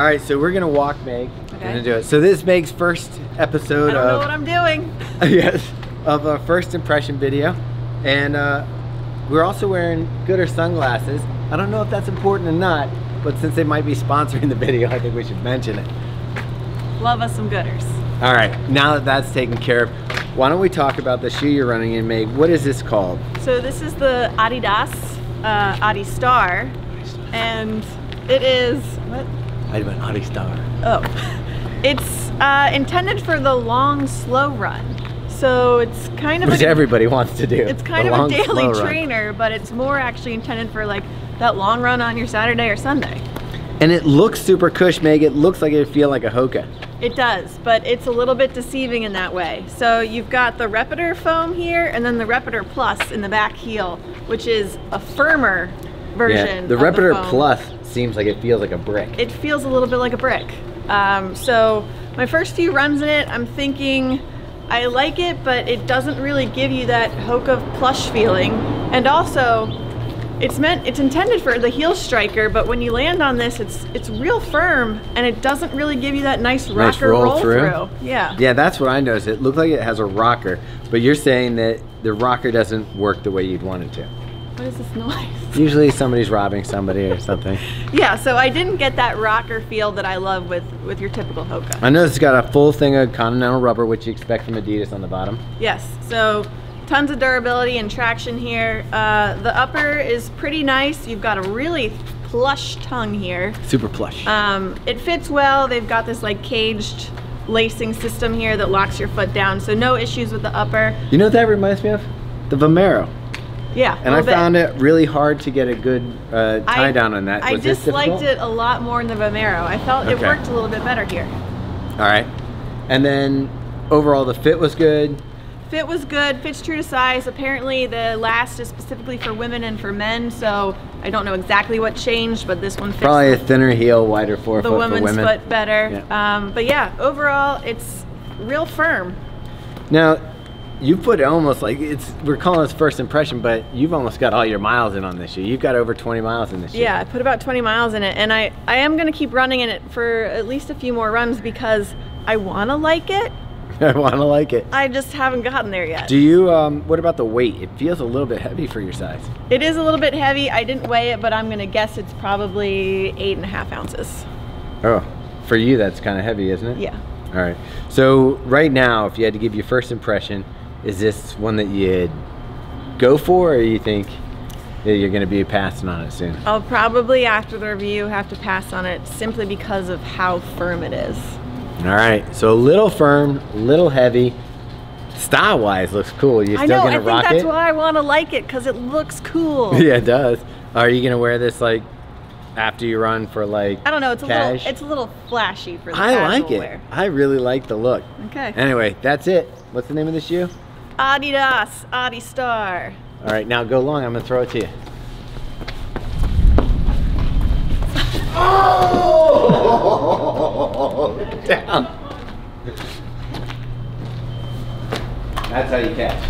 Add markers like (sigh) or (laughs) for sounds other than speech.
All right, so we're gonna walk Meg. We're Okay. Gonna do it. So this is Meg's first episode I don't know of what I'm doing. (laughs) yes of a first impression video, and uh, we're also wearing Goodr sunglasses. I don't know if that's important or not, but since they might be sponsoring the video, I think we should mention it. Love us some Goodrs. All right, now that that's taken care of, why don't we talk about the shoe you're running in, Meg? What is this called? So this is the Adidas uh, Adistar, and it is what? I went Adistar. Oh, (laughs) it's uh, intended for the long, slow run. So it's kind of Which a- everybody wants to do. it's kind of a daily slow run. trainer, but it's more actually intended for like that long run on your Saturday or Sunday. And it looks super cush, Meg. It looks like it would feel like a Hoka. It does, but it's a little bit deceiving in that way. So you've got the Repetitor foam here and then the Repetitor Plus in the back heel, which is a firmer version. Yeah, the of Repetitor foam. Plus seems like it feels like a brick. It feels a little bit like a brick. Um, so my first few runs in it, I'm thinking I like it, but it doesn't really give you that Hoka plush feeling. And also, it's meant it's intended for the heel striker, but when you land on this, it's it's real firm and it doesn't really give you that nice Nice rocker roll roll, through. through. Yeah. Yeah, that's what I noticed. It looked like it has a rocker, but you're saying that the rocker doesn't work the way you'd want it to. What is this noise? (laughs) Usually somebody's robbing somebody or something. yeah, so I didn't get that rocker feel that I love with with your typical Hoka. I know it's got a full thing of Continental rubber, which you expect from Adidas on the bottom. Yes, so tons of durability and traction here. Uh, the upper is pretty nice. You've got a really plush tongue here. Super plush. Um, it fits well. They've got this like caged lacing system here that locks your foot down, so no issues with the upper. you know what that reminds me of? The Vomero. Yeah, And I found it really hard to get a good uh, tie down on that. I Was this disliked it a lot more in the Vomero. I felt it worked a little bit better here. All right. And then overall, the fit was good. Fit was good, fits true to size. Apparently the last is specifically for women and for men, so I don't know exactly what changed, but this one fits Probably a thinner heel, wider forefoot the for women's women. foot better. Yeah. Um, but yeah, overall it's real firm. Now, you put almost like it's we're calling this first impression, but you've almost got all your miles in on this shoe. You've got over 20 miles in this shoe. Yeah, I put about 20 miles in it, and I, I am gonna keep running in it for at least a few more runs because I wanna like it. (laughs) I want to like it. I just haven't gotten there yet. Do you? Um, what about the weight? It feels a little bit heavy for your size. It is a little bit heavy. I didn't weigh it, but I'm gonna guess it's probably eight and a half ounces. Oh, for you that's kind of heavy, isn't it? Yeah. All right. So right now, if you had to give your first impression, is this one that you'd go for, or you think that you're going to be passing on it soon? I'll probably, after the review, have to pass on it simply because of how firm it is. All right. So a little firm, a little heavy. Style-wise, looks cool. You I still know, I gonna think that's it? why I want to like it, because it looks cool. (laughs) yeah, it does. Are you gonna wear this like after you run for like? I don't know, it's a little it's a little flashy for the I like it. wear. I really like the look. Okay. Anyway, that's it. What's the name of the shoe? Adidas, Adistar. All right, now go long. I'm gonna throw it to you. Oh! (laughs) Down. That's how you catch.